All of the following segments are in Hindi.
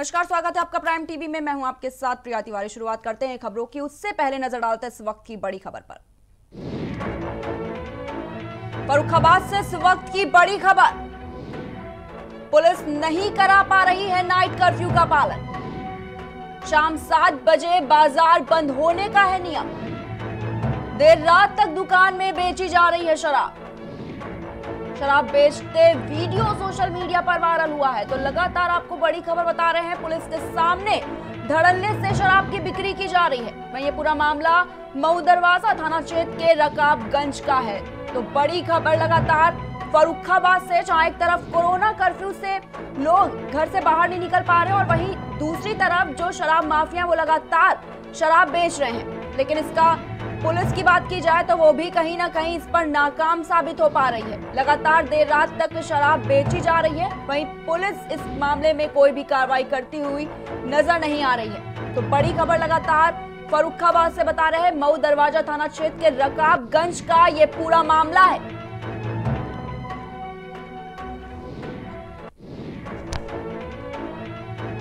नमस्कार, स्वागत है आपका प्राइम टीवी में। मैं हूँ आपके साथ प्रिया तिवारी। शुरुआत करते हैं खबरों की। उससे पहले नज़र डालते हैं इस वक्त की बड़ी खबर पर। फरुखाबाद से इस वक्त की बड़ी खबर। पुलिस नहीं करा पा रही है नाइट कर्फ्यू का पालन। शाम सात बजे बाज़ार बंद होने का है नियम। देर रात तक दुकान में बेची जा रही है शराब। शराब बेचते वीडियो सोशल मीडिया पर वायरल हुआ है। तो लगातार आपको बड़ी खबर बता रहे हैं, पुलिस के सामने धड़ल्ले से शराब की बिक्री की जा रही है। वहीं ये पूरा मामला मऊ दरवाज़ा थाना क्षेत्र के रकाबगंज का है। तो बड़ी खबर लगातार फरुखाबाद से, जहाँ एक तरफ़ कोरोना कर्फ्यू से लोग घर से बाहर नहीं निकल पा रहे और वहीं दूसरी तरफ़ जो शराब माफिया, वो लगातार शराब बेच रहे हैं। लेकिन इसका पुलिस की बात की जाए तो वो भी कहीं ना कहीं इस पर नाकाम साबित हो पा रही है। लगातार देर रात तक शराब बेची जा रही है। वहीं पुलिस इस मामले में कोई भी कार्रवाई करती हुई नज़र नहीं आ रही है। तो बड़ी खबर लगातार फरुखाबाद से बता रहे हैं, मऊ दरवाज़ा थाना क्षेत्र के रकाबगंज का ये पूरा मामला है।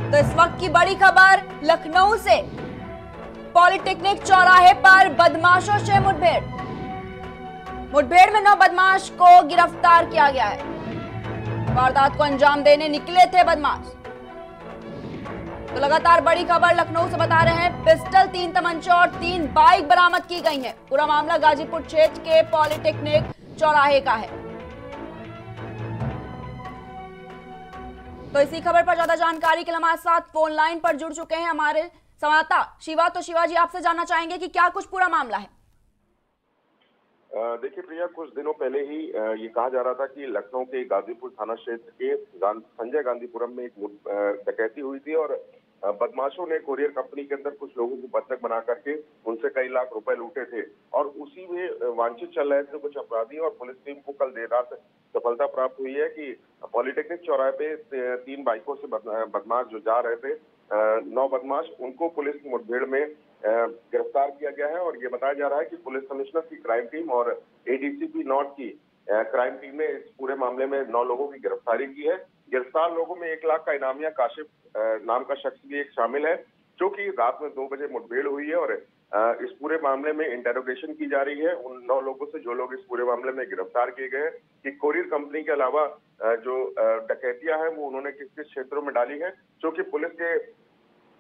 तो इस वक्त की बड़ी खबर लखनऊ से। पॉलिटेक्निक चौराहे पर बदमाशों से मुठभेड़। मुठभेड़ में नौ बदमाश को गिरफ़्तार किया गया है। वारदात को अंजाम देने निकले थे बदमाश। तो लगातार बड़ी खबर लखनऊ से बता रहे हैं, पिस्टल, तीन तमंचे और तीन बाइक बरामद की गई है। पूरा मामला गाजीपुर क्षेत्र के पॉलिटेक्निक चौराहे का है। तो इसी खबर पर ज़्यादा जानकारी के लिए हमारे साथ फ़ोन लाइन पर जुड़ चुके हैं हमारे संवाददाता शिवा तो शिवाजी आपसे जानना चाहेंगे कि क्या कुछ पूरा मामला है? देखिए प्रिया, कुछ दिनों पहले ही ये कहा जा रहा था कि लखनऊ के गाजीपुर थाना क्षेत्र के संजय गांधीपुरम में एक डकैती हुई थी और बदमाशों ने कोरियर कंपनी के अंदर कुछ लोगों को बंधक बना करके उनसे कई लाख रुपए लूटे थे और उसी में वांछित चल रहे थे कुछ अपराधी और पुलिस टीम को कल देर रात सफलता प्राप्त हुई है कि पॉलिटेक्निक चौराहे पे तीन बाइकों से बदमाश जो जा रहे थे नौ बदमाश, उनको पुलिस मुठभेड़ में गिरफ़्तार किया गया है और ये बताया जा रहा है कि पुलिस कमिश्नर की क्राइम टीम और एडीसीपी नॉर्थ की क्राइम टीम ने इस पूरे मामले में नौ लोगों की गिरफ्तारी की है। गिरफ़्तार लोगों में एक लाख का इनामिया काशिफ नाम का शख्स भी एक शामिल है, जो कि रात में दो बजे मुठभेड़ हुई है और इस पूरे मामले में इंटेरोगेशन की जा रही है। उन नौ लोगों से जो लोग इस पूरे मामले में गिरफ़्तार किए गए कि कोरियर कंपनी के अलावा जो डकैतियाँ हैं, वो उन्होंने किस किस क्षेत्रों में डाली है, जो कि पुलिस के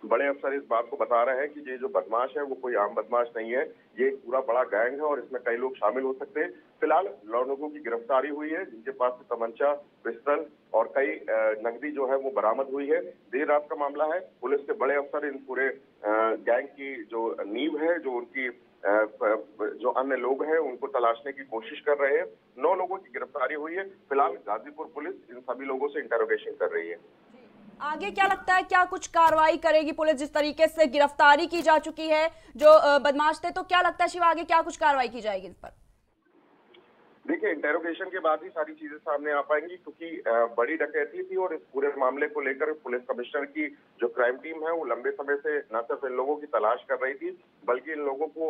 बड़े अफसर इस बात को बता रहे हैं कि ये जो बदमाश है, वो कोई आम बदमाश नहीं है। ये एक पूरा बड़ा गैंग है और इसमें कई लोग शामिल हो सकते हैं। फ़िलहाल नौ लोगों की गिरफ्तारी हुई है, जिनके पास से तमंचा, पिस्टल और कई नकदी जो है वो बरामद हुई है। देर रात का मामला है। पुलिस के बड़े अफसर इन पूरे गैंग की जो नींव है, जो उनकी जो अन्य लोग हैं, उनको तलाशने की कोशिश कर रहे हैं। नौ लोगों की गिरफ्तारी हुई है। फ़िलहाल गाजीपुर पुलिस इन सभी लोगों से इंटेरोगेशन कर रही है। आगे क्या लगता है, क्या कुछ कार्रवाई करेगी पुलिस जिस तरीके से गिरफ्तारी की जा चुकी है, जो बदमाश थे तो क्या लगता है शिव आगे क्या कुछ कार्रवाई की जाएगी इस पर? देखिए इंटेरोगेशन के बाद ही सारी चीज़ें सामने आ पाएँगी क्योंकि बड़ी डकैती थी और इस पूरे मामले को लेकर पुलिस कमिश्नर की जो क्राइम टीम है, वो लंबे समय से न सिर्फ़ इन लोगों की तलाश कर रही थी, बल्कि इन लोगों को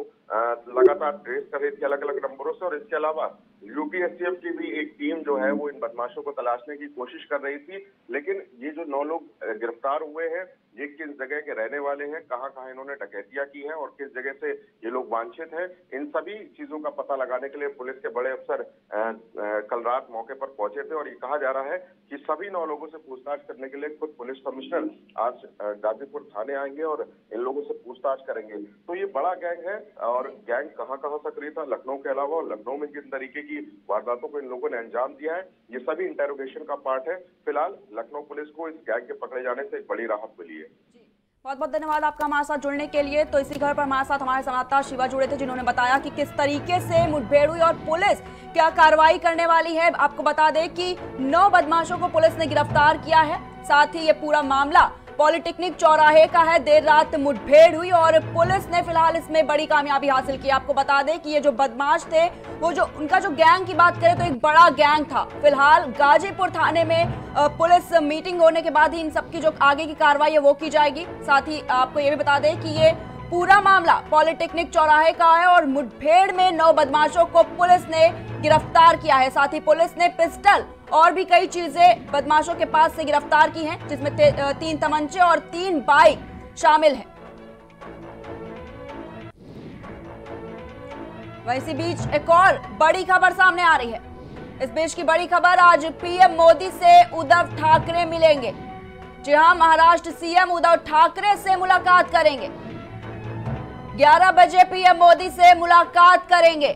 लगातार ट्रेस कर रही थी अलग अलग नंबरों से और इसके अलावा यूपीएससीएफ की भी एक टीम जो है, वो इन बदमाशों को तलाशने की कोशिश कर रही थी। लेकिन ये जो नौ लोग गिरफ़्तार हुए हैं ये किस जगह के रहने वाले हैं कहाँ कहाँ इन्होंने डकैतियाँ की हैं और किस जगह से ये लोग वांछित हैं, इन सभी चीज़ों का पता लगाने के लिए पुलिस के बड़े अफसर कल रात मौके पर पहुँचे थे और ये कहा जा रहा है कि सभी नौ लोगों से पूछताछ करने के लिए खुद पुलिस कमिश्नर आज गाजीपुर थाने आएँगे और इन लोगों से पूछताछ करेंगे। तो ये बड़ा गैंग है और गैंग कहाँ कहाँ सक्रिय था? लखनऊ के अलावा और लखनऊ में किस तरीके की वारदातों को इन लोगों ने अंजाम दिया है? ये सभी इंटेरोगेशन का पार्ट है। फ़िलहाल लखनऊ पुलिस को इस गैंग के पकड़े जाने से बड़ी राहत मिली है। बहुत बहुत धन्यवाद आपका हमारे साथ जुड़ने के लिए। तो इसी घर पर हमारे साथ हमारे संवाददाता शिवा जुड़े थे, जिन्होंने बताया कि किस तरीके से मुठभेड़ हुई और पुलिस क्या कार्रवाई करने वाली है। आपको बता दें कि नौ बदमाशों को पुलिस ने गिरफ़्तार किया है। साथ ही ये पूरा मामला पॉलिटेक्निक चौराहे का है। देर रात मुठभेड़ हुई और पुलिस ने फ़िलहाल इसमें बड़ी कामयाबी हासिल की। आपको बता दें कि ये जो बदमाश थे, वो जो, उनका जो गैंग की बात करें तो एक बड़ा गैंग था। फ़िलहाल गाजीपुर थाने में पुलिस मीटिंग होने के बाद ही इन सबकी जो आगे की कार्रवाई है वो की जाएगी। साथ ही आपको ये भी बता दें कि ये पूरा मामला पॉलिटेक्निक चौराहे का है और मुठभेड़ में नौ बदमाशों को पुलिस ने गिरफ़्तार किया है। साथ ही पुलिस ने पिस्टल और भी कई चीज़ें बदमाशों के पास से गिरफ़्तार की हैं, जिसमें तीन तमंचे और तीन बाइक शामिल हैं। इसी बीच एक और बड़ी खबर सामने आ रही है। इस बीच की बड़ी खबर आज पीएम मोदी से उद्धव ठाकरे मिलेंगे। जी हाँ, महाराष्ट्र सीएम उद्धव ठाकरे से मुलाकात करेंगे। 11 बजे पीएम मोदी से मुलाकात करेंगे।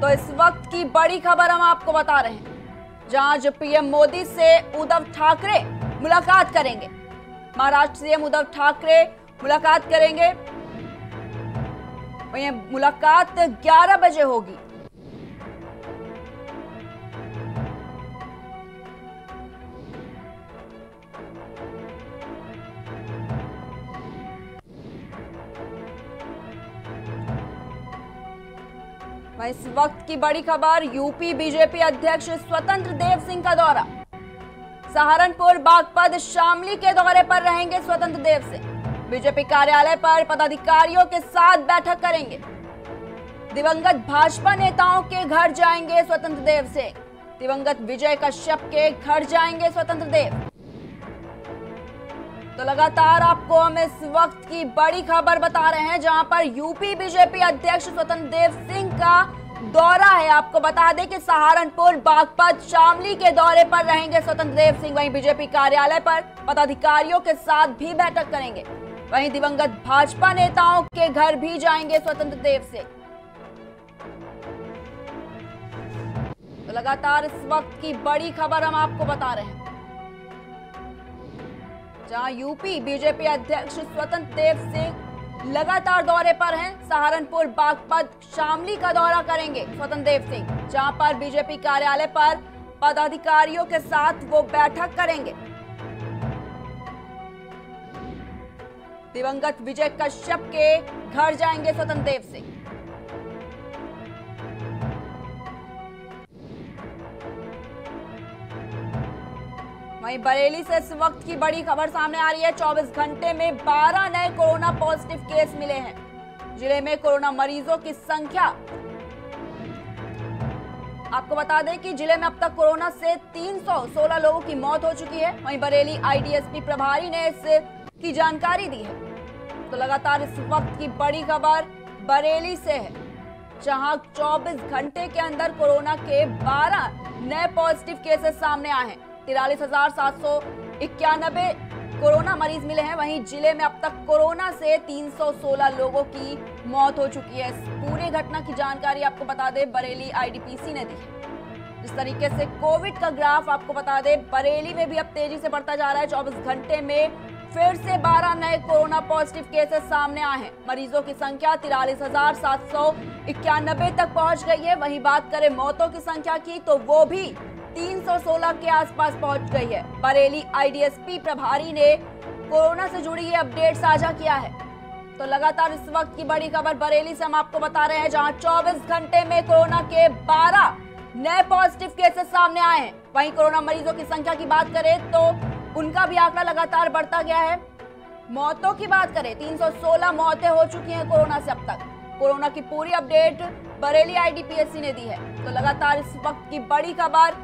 तो इस वक्त की बड़ी खबर हम आपको बता रहे हैं। जहाँ आज पीएम मोदी से उद्धव ठाकरे मुलाकात करेंगे। महाराष्ट्र सीएम उद्धव ठाकरे मुलाकात करेंगे। मुलाकात 11 बजे होगी। इस वक्त की बड़ी खबर, यूपी बीजेपी अध्यक्ष स्वतंत्र देव सिंह का दौरा। सहारनपुर बागपत शामली के दौरे पर रहेंगे स्वतंत्र देव सिंह। बीजेपी कार्यालय पर पदाधिकारियों के साथ बैठक करेंगे। दिवंगत भाजपा नेताओं के घर जाएँगे स्वतंत्र देव से दिवंगत विजय कश्यप के घर जाएँगे स्वतंत्र देव। तो लगातार आपको हम इस वक्त की बड़ी खबर बता रहे हैं, जहाँ पर यूपी बीजेपी अध्यक्ष स्वतंत्र देव सिंह का दौरा है। आपको बता दें कि सहारनपुर बागपत शामली के दौरे पर रहेंगे स्वतंत्र देव सिंह। वहीं बीजेपी कार्यालय पर पदाधिकारियों के साथ भी बैठक करेंगे। वहीं दिवंगत भाजपा नेताओं के घर भी जाएँगे स्वतंत्र देव सिंह तो लगातार इस वक्त की बड़ी खबर हम आपको बता रहे हैं। जहाँ यूपी बीजेपी अध्यक्ष स्वतंत्र देव सिंह लगातार दौरे पर हैं, सहारनपुर बागपत शामली का दौरा करेंगे स्वतंत्र देव सिंह, जहाँ पर बीजेपी कार्यालय पर पदाधिकारियों के साथ वो बैठक करेंगे। दिवंगत विजय कश्यप के घर जाएँगे स्वतंत्र देव सिंह। वहीं बरेली से इस वक्त की बड़ी खबर सामने आ रही है। 24 घंटे में 12 नए कोरोना पॉजिटिव केस मिले हैं। ज़िले में कोरोना मरीजों की संख्या। आपको बता दें कि ज़िले में अब तक कोरोना से 316 लोगों की मौत हो चुकी है। वहीं बरेली आईडीएसपी प्रभारी ने इस की जानकारी दी है। तो लगातार इस वक्त की बड़ी खबर बरेली से है, जहाँ 24 घंटे के अंदर कोरोना के 12 नए पॉजिटिव केसेस सामने आए हैं। तिरालीस हज़ार सात सौ इक्यानबे कोरोना मरीज़ मिले हैं। वहीं ज़िले में अब तक कोरोना से 316 लोगों की मौत हो चुकी है। पूरी घटना की जानकारी आपको बता दें, बरेली आईडीपीसी ने दी जिस तरीके से कोविड का ग्राफ आपको बता दें, बरेली में भी अब तेज़ी से बढ़ता जा रहा है। 24 घंटे में फिर से 12 नए कोरोना पॉजिटिव केसेस सामने आए हैं। मरीजों की संख्या तिरालीस हज़ार सात सौ इक्यानबे तक पहुँच गई है। वहीं बात करें मौतों की संख्या की तो वो भी 316 के आसपास पहुँच गई है। बरेली आईडीएसपी प्रभारी ने कोरोना से जुड़ी ये अपडेट साझा किया है। तो लगातार इस वक्त की बड़ी खबर बरेली से हम आपको बता रहे हैं, जहाँ 24 घंटे में कोरोना के 12 नए पॉजिटिव केसेस सामने आए हैं। वहीं कोरोना मरीजों की संख्या की बात करें तो उनका भी आंकड़ा लगातार बढ़ता गया है। मौतों की बात करें 316 मौतें हो चुकी हैं कोरोना से अब तक। कोरोना की पूरी अपडेट बरेली आईडीपीएससी ने दी है। तो लगातार इस वक्त की बड़ी खबर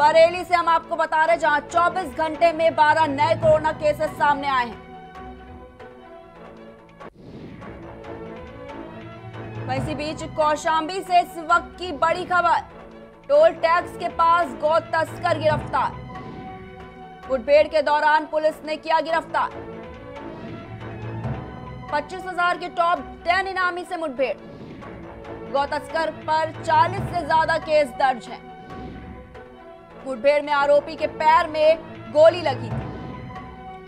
बरेली से हम आपको बता रहे जहाँ 24 घंटे में 12 नए कोरोना केसेस सामने आए हैं। इसी बीच कौशाम्बी से इस वक्त की बड़ी खबर, टोल टैक्स के पास गौ तस्कर गिरफ़्तार। मुठभेड़ के दौरान पुलिस ने किया गिरफ़्तार। पच्चीस हज़ार के टॉप टेन इनामी से मुठभेड़। गौ तस्कर पर 40 से ज़्यादा केस दर्ज हैं। मुठभेड़ में आरोपी के पैर में गोली लगी थी।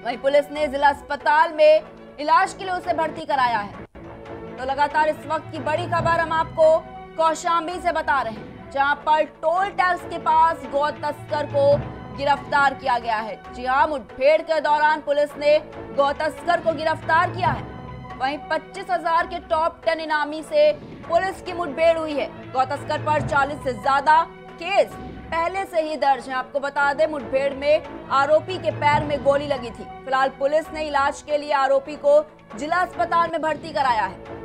वहीं पुलिस ने जिला अस्पताल में इलाज के लिए उसे भर्ती कराया है। तो लगातार इस वक्त की बड़ी खबर हम आपको कौशाम्बी से बता रहे हैं, जहाँ पर टोल टैक्स के पास गौ तस्कर को गिरफ़्तार किया गया है। जी हाँ मुठभेड़ के दौरान पुलिस ने गौ तस्कर को गिरफ़्तार किया है। वहीं पच्चीस हज़ार के टॉप टेन इनामी से पुलिस की मुठभेड़ हुई है। गौ तस्कर पर 40 से ज़्यादा केस पहले से ही दर्ज है। आपको बता दें, मुठभेड़ में आरोपी के पैर में गोली लगी थी। फ़िलहाल पुलिस ने इलाज के लिए आरोपी को जिला अस्पताल में भर्ती कराया है।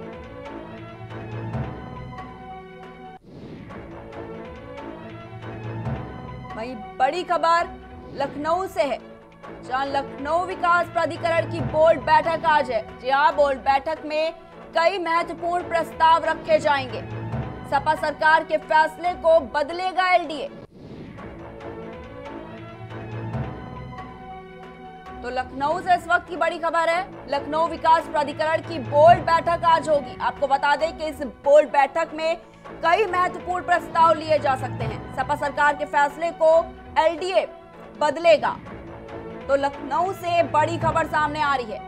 वहीं बड़ी खबर, लखनऊ से है। जहाँ लखनऊ विकास प्राधिकरण की बोर्ड बैठक आज है। जी हाँ बोर्ड बैठक में कई महत्वपूर्ण प्रस्ताव रखे जाएँगे। सपा सरकार के फैसले को बदलेगा एलडीए। तो लखनऊ से इस वक्त की बड़ी खबर है, लखनऊ विकास प्राधिकरण की बोर्ड बैठक आज होगी। आपको बता दें कि इस बोर्ड बैठक में कई महत्वपूर्ण प्रस्ताव लिए जा सकते हैं। सपा सरकार के फैसले को एलडीए बदलेगा। तो लखनऊ से बड़ी खबर सामने आ रही है,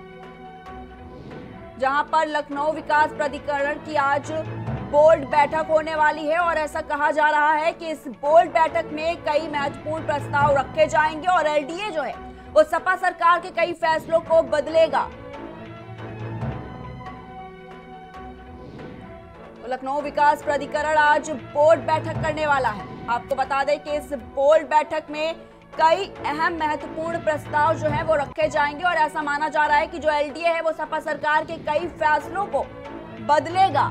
जहाँ पर लखनऊ विकास प्राधिकरण की आज बोर्ड बैठक होने वाली है और ऐसा कहा जा रहा है कि इस बोर्ड बैठक में कई महत्वपूर्ण प्रस्ताव रखे जाएँगे और एलडीए जो है वो सपा सरकार के कई फैसलों को बदलेगा। लखनऊ विकास प्राधिकरण आज बोर्ड बैठक करने वाला है। आपको बता दें कि इस बोर्ड बैठक में कई अहम महत्वपूर्ण प्रस्ताव जो है वो रखे जाएँगे और ऐसा माना जा रहा है कि जो एलडीए है वो सपा सरकार के कई फैसलों को बदलेगा।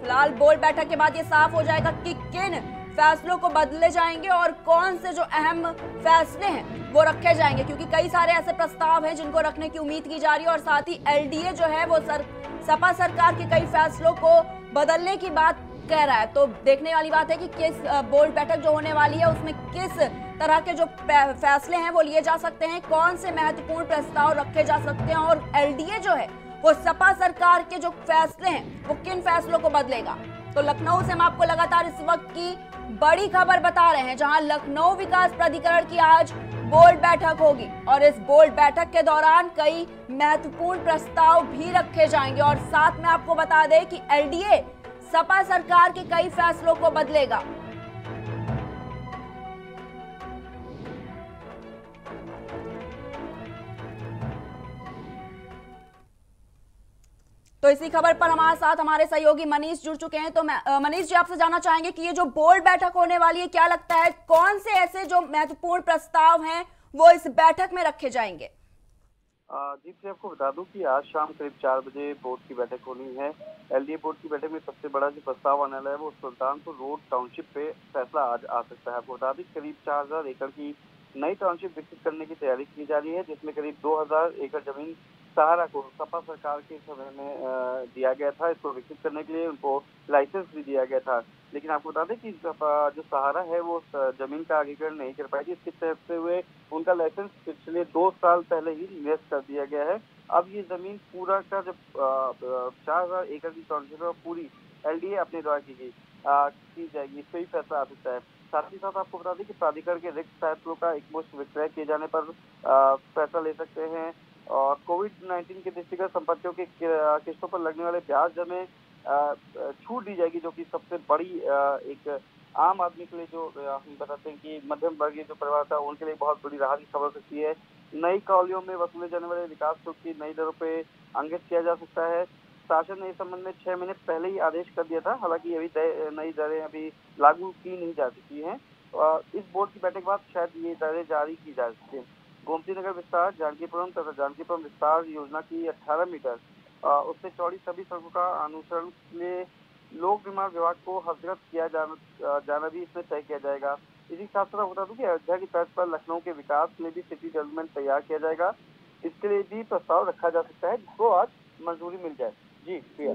फ़िलहाल बोर्ड बैठक के बाद ये साफ़ हो जाएगा कि किन फैसलों को बदले जाएँगे और कौन से जो अहम फैसले हैं वो रखे जाएँगे? क्योंकि कई सारे ऐसे प्रस्ताव हैं जिनको रखने की उम्मीद की जा रही है और साथ ही एलडीए जो है वो सर, सपा सरकार के कई फैसलों को बदलने की बात कह रहा है। तो देखने वाली बात है कि किस बोर्ड बैठक जो होने वाली है, उसमें किस तरह के जो फैसले हैं वो लिए जा सकते हैं, कौन से महत्वपूर्ण प्रस्ताव रखे जा सकते हैं और एलडीए जो है वो सपा सरकार के जो फैसले हैं वो किन फैसलों को बदलेगा? तो लखनऊ से हम आपको लगातार इस वक्त की बड़ी खबर बता रहे हैं, जहाँ लखनऊ विकास प्राधिकरण की आज बोर्ड बैठक होगी। और इस बोर्ड बैठक के दौरान कई महत्वपूर्ण प्रस्ताव भी रखे जाएँगे। और साथ में आपको बता दें कि एलडीए, सपा सरकार के कई फैसलों को बदलेगा। तो इसी खबर पर हमारे साथ हमारे सहयोगी मनीष जुड़ चुके हैं। तो मनीष जी, आपसे जानना चाहेंगे कि ये जो बोर्ड बैठक होने वाली है, क्या लगता है कौन से ऐसे जो महत्वपूर्ण प्रस्ताव हैं, वो इस बैठक में रखे जाएँगे? जी से आपको बता दूँ कि आज शाम करीब चार बजे बोर्ड की बैठक होनी है। एलडीए बोर्ड की बैठक में सबसे बड़ा जो प्रस्ताव आने वाला है, वो सुल्तानपुर रोड टाउनशिप पे फैसला आज आ सकता है। आपको बता दें करीब चार हज़ार एकड़ की नई टाउनशिप विकसित करने की तैयारी की जा रही है, जिसमें करीब दो हज़ार एकड़ ज़मीन सहारा को, सपा सरकार के समय में दिया गया था, इसको विकसित करने के लिए उनको लाइसेंस भी दिया गया था। लेकिन आपको बता दें कि जो सहारा है, वो ज़मीन का आगीकरण नहीं कर पाई थी। इसके तहत हुए उनका लाइसेंस पिछले दो साल पहले ही निरस्त कर दिया गया है। अब ये ज़मीन पूरा का जब चार हज़ार एकड़ की टाउनशिप पूरी एलडीए अपने द्वारा की गई की जाएगी इस पर ही फैसला आ सकता है। साथ ही साथ आपको बता दें कि प्राधिकरण के रिक्त फैसलों का एक मुश्त विक्रय किए जाने पर फैसला ले सकते हैं। और कोविड नाइन्टीन के दृष्टिगत संपत्तियों के किस्तों पर लगने वाले ब्याज दर में छूट दी जाएगी, जो कि सबसे बड़ी एक आम आदमी के लिए जो हम बताते हैं कि मध्यम वर्गीय जो परिवार था, उनके लिए बहुत बड़ी राहत की खबर सकती है। नई कॉलोनियों में वसूले जाने वाले विकास शुल्क की नई दरों पे अंकित किया जा सकता है। शासन ने इस संबंध में छह महीने पहले ही आदेश कर दिया था, हालाँकि अभी नई दरें अभी लागू की नहीं जा चुकी हैं। इस बोर्ड की बैठक के बाद शायद ये दरें जारी की जा सकती है। गोमती नगर विस्तार, जानकीपुरम तथा जानकीपुरम विस्तार योजना की 18 मीटर उससे चौड़ी सभी सड़कों का अनुसरण लिए लोक निर्माण विभाग को हस्तगत किया जाना जाना भी इसमें तय किया जाएगा। इसी के साथ साथ बता दूँ कि अयोध्या की तर्ज पर लखनऊ के विकास लिए भी सिटी डेवलपमेंट तैयार किया जाएगा। इसके लिए भी प्रस्ताव रखा जा सकता है। जिसको आज मंजूरी मिल जाए। जी, प्रिया।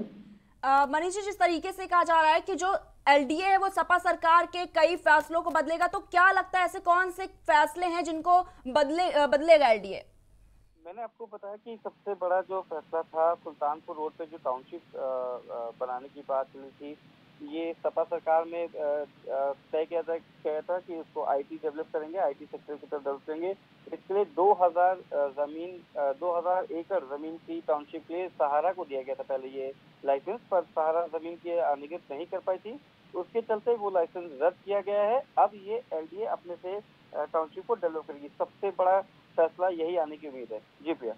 मनीष जी, जिस तरीके से कहा जा रहा है कि जो एलडीए है, वो सपा सरकार के कई फैसलों को बदलेगा तो क्या लगता है ऐसे कौन से फैसले हैं जिनको बदले बदलेगा एलडीए मैंने आपको बताया कि सबसे बड़ा जो फैसला था सुल्तानपुर रोड पे, जो टाउनशिप बनाने की बात चली थी ये सपा सरकार में तय किया था गया था कि उसको आईटी डेवलप करेंगे आईटी सेक्टर की तरफ़ डेवलप करेंगे। इसके लिए 2000 ज़मीन 2000 एकड़ ज़मीन की टाउनशिप के लिए सहारा को दिया गया था पहले ये लाइसेंस पर सहारा ज़मीन की अनिगत नहीं कर पाई थी। उसके चलते वो लाइसेंस रद्द किया गया है। अब ये एलडीए अपने से टाउनशिप को डेवलप करेगी। सबसे बड़ा फैसला यही आने की उम्मीद है। जी प्रिया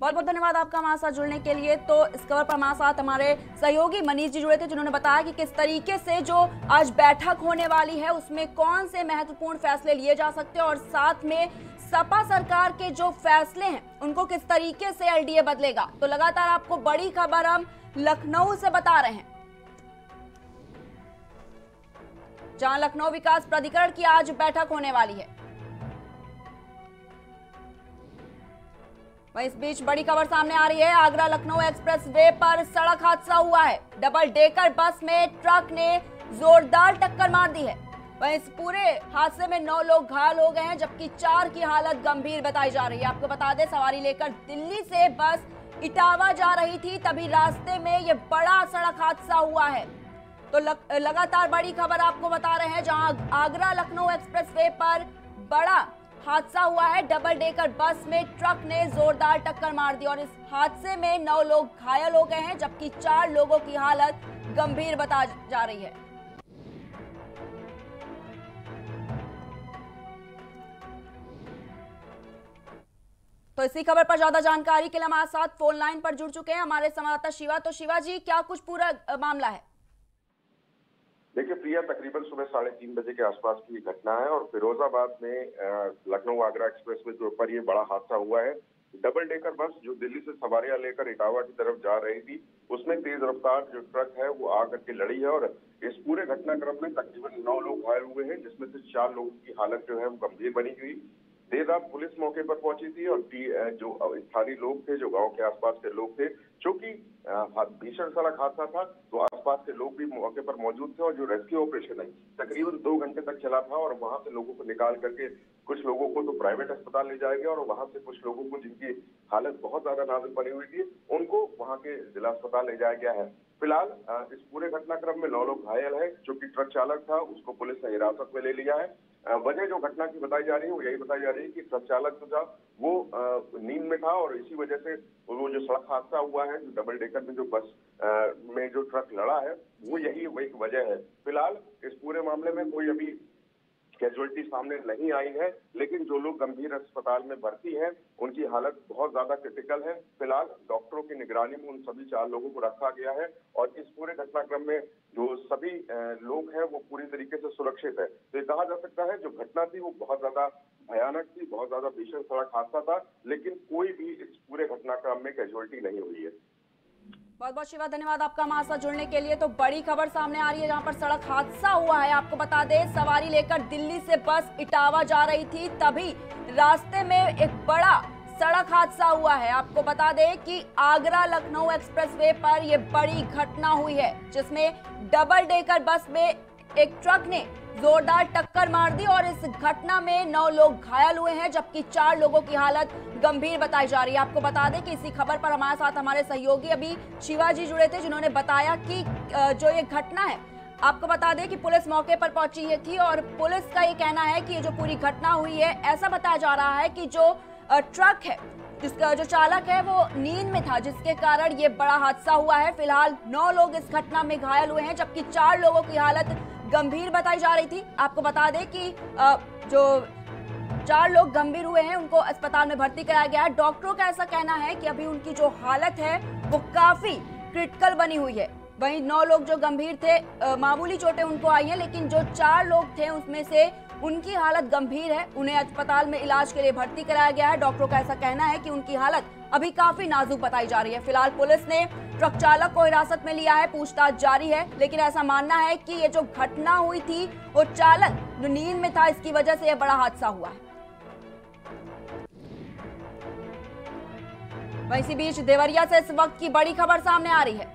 बहुत बहुत धन्यवाद आपका हमारे साथ जुड़ने के लिए। तो इस खबर पर हमारे साथ हमारे सहयोगी मनीष जी जुड़े थे, जिन्होंने बताया कि किस तरीके से जो आज बैठक होने वाली है, उसमें कौन से महत्वपूर्ण फैसले लिए जा सकते हैं और साथ में सपा सरकार के जो फैसले हैं, उनको किस तरीके से एलडीए बदलेगा। तो लगातार आपको बड़ी खबर हम लखनऊ से बता रहे हैं। जहाँ लखनऊ विकास प्राधिकरण की आज बैठक होने वाली है। वहीं इस बीच बड़ी खबर सामने आ रही है। आगरा लखनऊ एक्सप्रेस वे पर सड़क हादसा हुआ है। डबल डेकर बस में ट्रक ने जोरदार टक्कर मार दी है। वहीं इस पूरे हादसे में नौ लोग घायल हो गए हैं जबकि चार की हालत गंभीर बताई जा रही है। आपको बता दें सवारी लेकर दिल्ली से बस इटावा जा रही थी तभी रास्ते में ये बड़ा सड़क हादसा हुआ है। तो लग, लगातार बड़ी खबर आपको बता रहे हैं जहाँ आगरा लखनऊ एक्सप्रेस वे पर बड़ा हादसा हुआ है डबल डेकर बस में। ट्रक ने जोरदार टक्कर मार दी और इस हादसे में नौ लोग घायल हो गए हैं, जबकि चार लोगों की हालत गंभीर बता जा रही है। तो इसी खबर पर ज़्यादा जानकारी के लिए हमारे साथ फ़ोन लाइन पर जुड़ चुके हैं। हमारे संवाददाता शिवा। तो शिवा जी क्या कुछ पूरा मामला है? देखिए, प्रिया, तकरीबन सुबह साढ़े तीन बजे के आसपास की घटना है और फिरोजाबाद में लखनऊ आगरा एक्सप्रेस वे के ऊपर ये बड़ा हादसा हुआ है। डबल डेकर बस जो दिल्ली से सवारियाँ लेकर इटावा की तरफ़ जा रही थी, उसमें तेज रफ्तार जो ट्रक है, वो आकर के लड़ी है और इस पूरे घटनाक्रम में तकरीबन नौ लोग घायल हुए हैं, जिसमें से चार लोगों की हालत जो है, वो गंभीर बनी हुई। देर रात पुलिस मौके पर पहुँची थी और जो स्थानीय लोग थे, जो गाँव के आसपास के लोग थे, चूँकि भीषण सड़क हादसा था तो आसपास के लोग भी मौके पर मौजूद थे और जो रेस्क्यू ऑपरेशन है, तकरीबन दो घंटे तक चला था और वहाँ से लोगों को निकाल करके कुछ लोगों को तो प्राइवेट अस्पताल ले जाया गया और वहाँ से कुछ लोगों को जिनकी हालत बहुत ज़्यादा नाजुक बनी हुई थी, उनको वहाँ के जिला अस्पताल ले जाया गया है। फ़िलहाल इस पूरे घटनाक्रम में नौ लोग घायल है, जो कि ट्रक चालक था, उसको पुलिस ने हिरासत में ले लिया है। वजह जो घटना की बताई जा रही है, वो यही बताई जा रही है कि ट्रक चालक जो था, वो नींद में था और इसी वजह से वो जो सड़क हादसा हुआ है, जो डबल डेकर में जो बस में जो ट्रक लड़ा है, वो यही एक वजह है। फ़िलहाल इस पूरे मामले में कोई अभी कैजुअलिटी सामने नहीं आई है, लेकिन जो लोग गंभीर अस्पताल में भर्ती हैं, उनकी हालत बहुत ज़्यादा क्रिटिकल है। फ़िलहाल डॉक्टरों की निगरानी में उन सभी चार लोगों को रखा गया है और इस पूरे घटनाक्रम में जो सभी लोग हैं, वो पूरी तरीके से सुरक्षित है। तो ये कहा जा सकता है, जो घटना थी, वो बहुत ज़्यादा भयानक थी, बहुत ज़्यादा भीषण सड़क हादसा था, लेकिन कोई भी इस पूरे घटनाक्रम में कैजुअलिटी नहीं हुई है। बहुत बहुत शिवा, धन्यवाद आपका हमारे साथ जुड़ने के लिए। तो बड़ी खबर सामने आ रही है जहाँ पर सड़क हादसा हुआ है। आपको बता दें, सवारी लेकर दिल्ली से बस इटावा जा रही थी। तभी रास्ते में एक बड़ा सड़क हादसा हुआ है। आपको बता दें कि आगरा लखनऊ एक्सप्रेसवे पर यह बड़ी घटना हुई है, जिसमें डबल डेकर बस में एक ट्रक ने जोरदार टक्कर मार दी और इस घटना में नौ लोग घायल हुए हैं, जबकि चार लोगों की हालत गंभीर बताई जा रही है। आपको बता दें कि इसी खबर पर हमारे साथ हमारे सहयोगी अभी शिवाजी जुड़े थे, जिन्होंने बताया कि जो ये घटना है, आपको बता दें कि पुलिस मौके पर पहुँची है थी और पुलिस का ये कहना है कि ये जो पूरी घटना हुई है, ऐसा बताया जा रहा है कि जो ट्रक है, जिसका जो चालक है, वो नींद में था, जिसके कारण ये बड़ा हादसा हुआ है। फ़िलहाल नौ लोग इस घटना में घायल हुए हैं, जबकि चार लोगों की हालत गंभीर बताई जा रही थी। आपको बता दें कि जो चार लोग गंभीर हुए हैं, उनको अस्पताल में भर्ती कराया गया है। डॉक्टरों का ऐसा कहना है कि अभी उनकी जो हालत है, वो काफ़ी क्रिटिकल बनी हुई है। वहीं नौ लोग जो गंभीर थे मामूली चोटें उनको आई हैं, लेकिन जो चार लोग थे, उसमें से उनकी हालत गंभीर है। उन्हें अस्पताल में इलाज के लिए भर्ती कराया गया है। डॉक्टरों का ऐसा कहना है कि उनकी हालत अभी काफ़ी नाजुक बताई जा रही है। फ़िलहाल पुलिस ने ट्रक चालक को हिरासत में लिया है। पूछताछ जारी है, लेकिन ऐसा मानना है कि ये जो घटना हुई थी, वो चालक जो नींद में था, इसकी वजह से यह बड़ा हादसा हुआ है। इसी बीच देवरिया से इस वक्त की बड़ी खबर सामने आ रही है।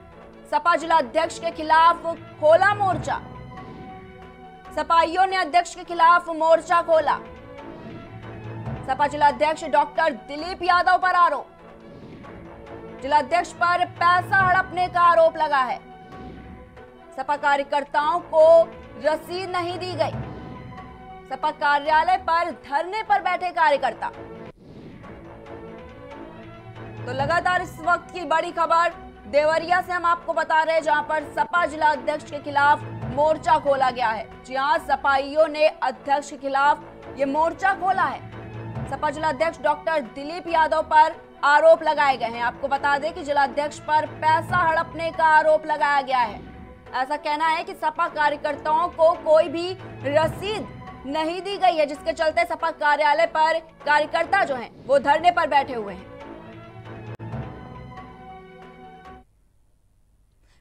सपा जिला अध्यक्ष के खिलाफ खोला मोर्चा। सपाइयों ने अध्यक्ष के खिलाफ मोर्चा खोला। सपा जिला अध्यक्ष डॉक्टर दिलीप यादव पर आरोप। जिलाध्यक्ष पर पैसा हड़पने का आरोप लगा है। सपा कार्यकर्ताओं को रसीद नहीं दी गई। सपा कार्यालय पर धरने पर बैठे कार्यकर्ता। तो लगातार इस वक्त की बड़ी खबर देवरिया से हम आपको बता रहे हैं, जहाँ पर सपा जिला अध्यक्ष के खिलाफ मोर्चा खोला गया है। जी हाँ सपाइयों ने अध्यक्ष के खिलाफ ये मोर्चा खोला है। सपा जिला अध्यक्ष डॉक्टर दिलीप यादव पर आरोप लगाए गए हैं। आपको बता दें कि जिलाध्यक्ष पर पैसा हड़पने का आरोप लगाया गया है। ऐसा कहना है कि सपा कार्यकर्ताओं को कोई भी रसीद नहीं दी गई है, जिसके चलते सपा कार्यालय पर कार्यकर्ता जो हैं, वो धरने पर बैठे हुए हैं।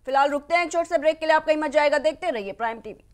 फ़िलहाल रुकते हैं एक छोटे से ब्रेक के लिए आपका कहीं मत जाएगा देखते रहिए प्राइम टीवी